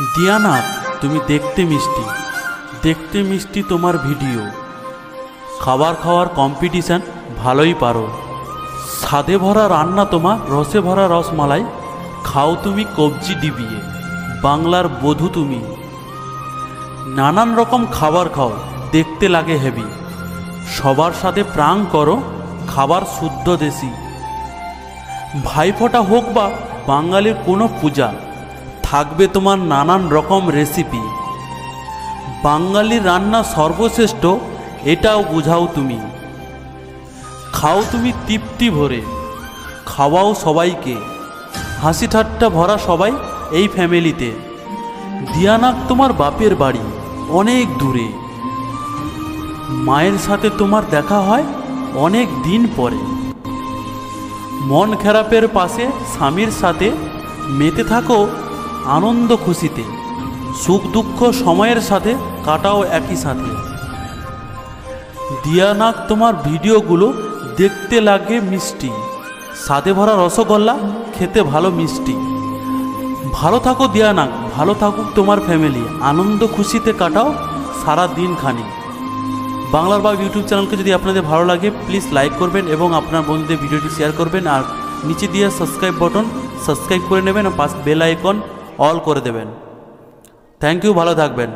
দিয়ানা, তুমি দেখতে মিষ্টি। দেখতে মিষ্টি তোমার ভিডিও। খাবার খাওয়ার কম্পিটিশান ভালোই পারো। স্বাদে ভরা রান্না তোমার রসে ভরা রসমালাই। খাও তুমি কবজি ডিবিয়ে বাংলার বধূ তুমি। নানান রকম খাবার খাও, দেখতে লাগে হেভি। সবার সাথে প্রাণ করো, খাবার শুদ্ধ দেশি। ভাইফোঁটা হোক বা বাঙালির কোনো পূজা থাকবে তোমার নানান রকম রেসিপি বাঙালির রান্না সর্বশ্রেষ্ঠ, এটাও বুঝাও তুমি। খাও তুমি তৃপ্তি ভরে, খাওয়াও সবাইকে। হাসি ঠাট্টা ভরা সবাই এই ফ্যামিলিতে দিয়ানাক তোমার বাপের বাড়ি, অনেক দূরে। মায়ের সাথে তোমার দেখা হয় অনেক দিন পরে। মন খারাপের পাশে স্বামীর সাথে মেতে থাকো আনন্দ খুশিতে, সুখ দুঃখ সময়ের সাথে কাটাও একই সাথে। দিয়ানাক, তোমার ভিডিওগুলো দেখতে লাগে মিষ্টি। স্বাদে ভরা রসগোল্লা, খেতে ভালো মিষ্টি। ভালো থাকো দিয়ানাক, ভালো থাকুক তোমার ফ্যামিলি আনন্দ খুশিতে কাটাও সারা দিন খানি বাংলার বাগ ইউটিউব চ্যানেলকে যদি আপনাদের ভালো লাগে প্লিজ লাইক করবেন এবং আপনার বন্ধুদের ভিডিওটি শেয়ার করবেন। আর নিচে দিয়ে সাবস্ক্রাইব বাটন সাবস্ক্রাইব করে নেবেন। আর পাশ বেল আইকন অল করে দেবেন। থ্যাংক ইউ ভালো থাকবেন।